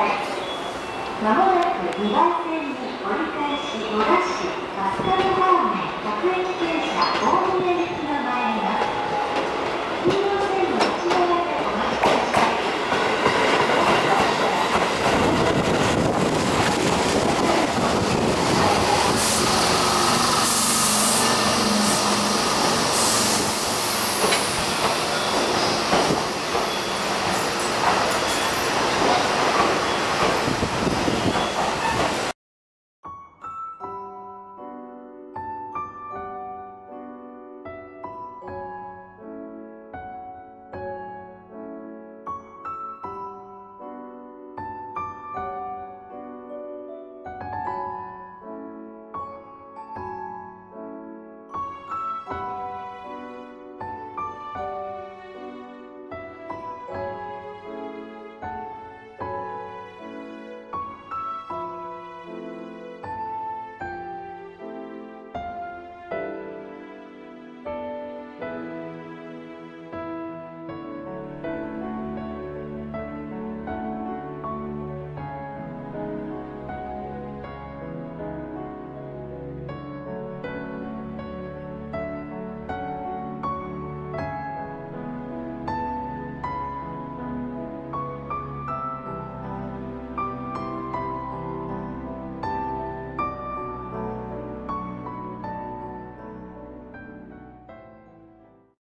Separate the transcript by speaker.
Speaker 1: さい。まもなく2番線